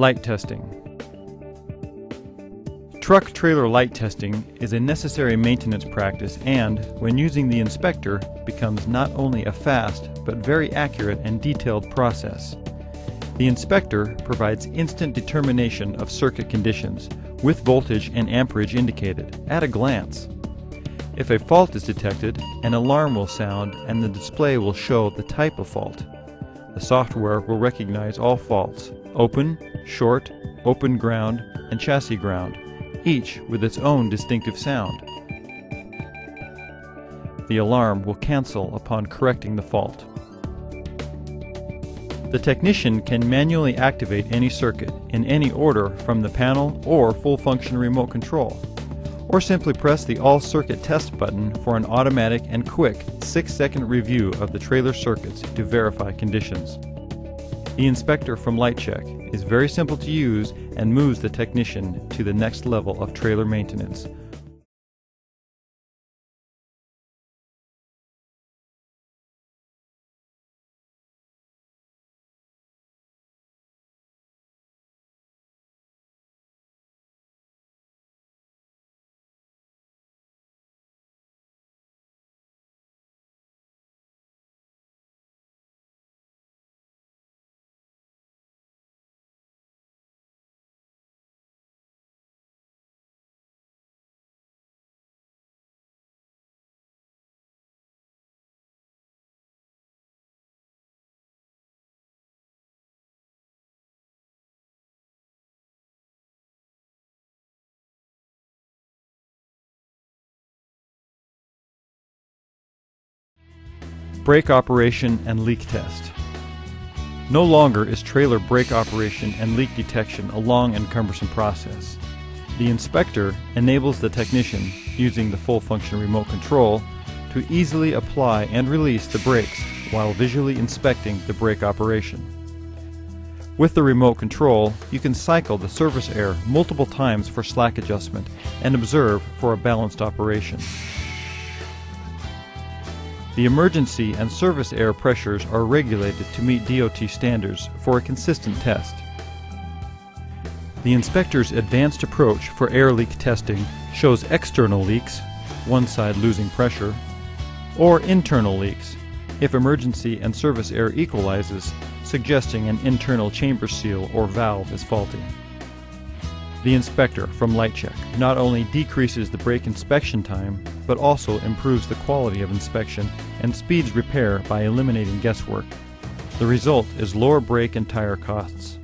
Light testing. Truck trailer light testing is a necessary maintenance practice and, when using the inspector, becomes not only a fast but very accurate and detailed process. The inspector provides instant determination of circuit conditions, with voltage and amperage indicated, at a glance. If a fault is detected, an alarm will sound and the display will show the type of fault. The software will recognize all faults open, short, open ground, and chassis ground, each with its own distinctive sound. The alarm will cancel upon correcting the fault. The technician can manually activate any circuit in any order from the panel or full function remote control, or simply press the All Circuit Test button for an automatic and quick 6 second review of the trailer circuits to verify conditions. The inspector from Lite-Check is very simple to use and moves the technician to the next level of trailer maintenance. Brake operation and leak test. No longer is trailer brake operation and leak detection a long and cumbersome process. The inspector enables the technician, using the full function remote control, to easily apply and release the brakes while visually inspecting the brake operation. With the remote control, you can cycle the service air multiple times for slack adjustment and observe for a balanced operation. The emergency and service air pressures are regulated to meet DOT standards for a consistent test. The inspector's advanced approach for air leak testing shows external leaks, one side losing pressure, or internal leaks, if emergency and service air equalizes, suggesting an internal chamber seal or valve is faulty. The inspector from Lite-Check not only decreases the brake inspection time, but also improves the quality of inspection and speeds repair by eliminating guesswork. The result is lower brake and tire costs.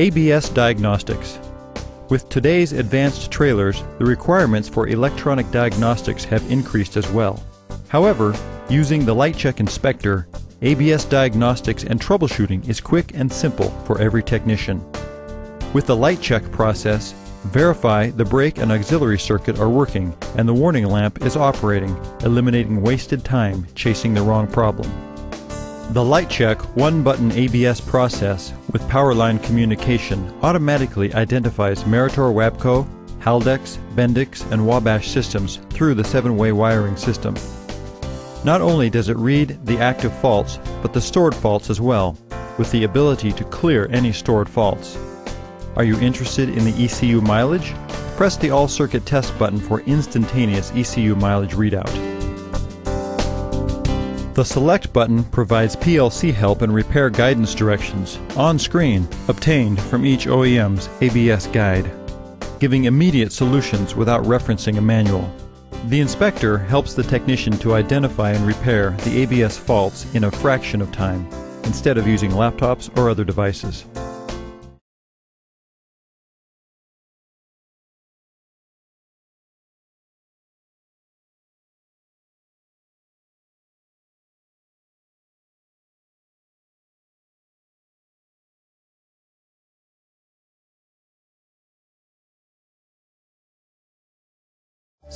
ABS Diagnostics. With today's advanced trailers, the requirements for electronic diagnostics have increased as well. However, using the Lite-Check inspector, ABS diagnostics and troubleshooting is quick and simple for every technician. With the Lite-Check process, verify the brake and auxiliary circuit are working and the warning lamp is operating, eliminating wasted time chasing the wrong problem. The Lite-Check one-button ABS process with powerline communication automatically identifies Meritor Wabco, Haldex, Bendix, and Wabash systems through the seven-way wiring system. Not only does it read the active faults, but the stored faults as well, with the ability to clear any stored faults. Are you interested in the ECU mileage? Press the All Circuit Test button for instantaneous ECU mileage readout. The Select button provides PLC help and repair guidance directions on screen obtained from each OEM's ABS guide, giving immediate solutions without referencing a manual. The inspector helps the technician to identify and repair the ABS faults in a fraction of time, instead of using laptops or other devices.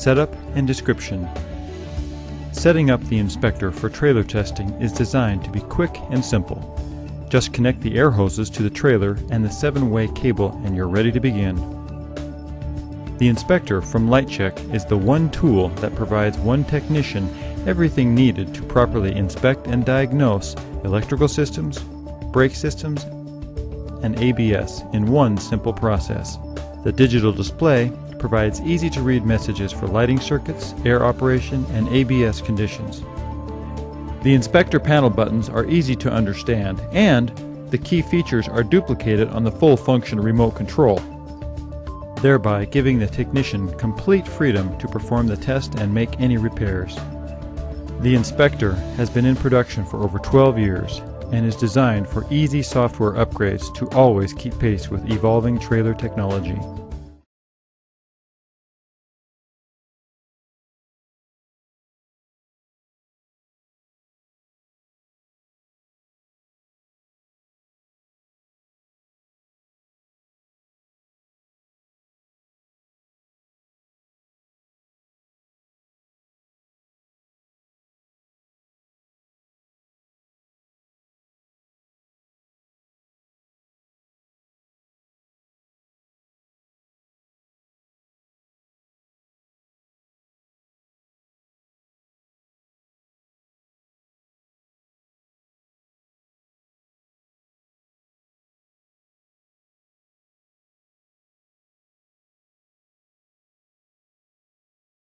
Setup and description. Setting up the inspector for trailer testing is designed to be quick and simple. Just connect the air hoses to the trailer and the 7-way cable and you're ready to begin. The inspector from Lite-Check is the one tool that provides one technician everything needed to properly inspect and diagnose electrical systems, brake systems, and ABS in one simple process. The digital display provides easy to read messages for lighting circuits, air operation, and ABS conditions. The inspector panel buttons are easy to understand and the key features are duplicated on the full function remote control, thereby giving the technician complete freedom to perform the test and make any repairs. The inspector has been in production for over 12 years and is designed for easy software upgrades to always keep pace with evolving trailer technology.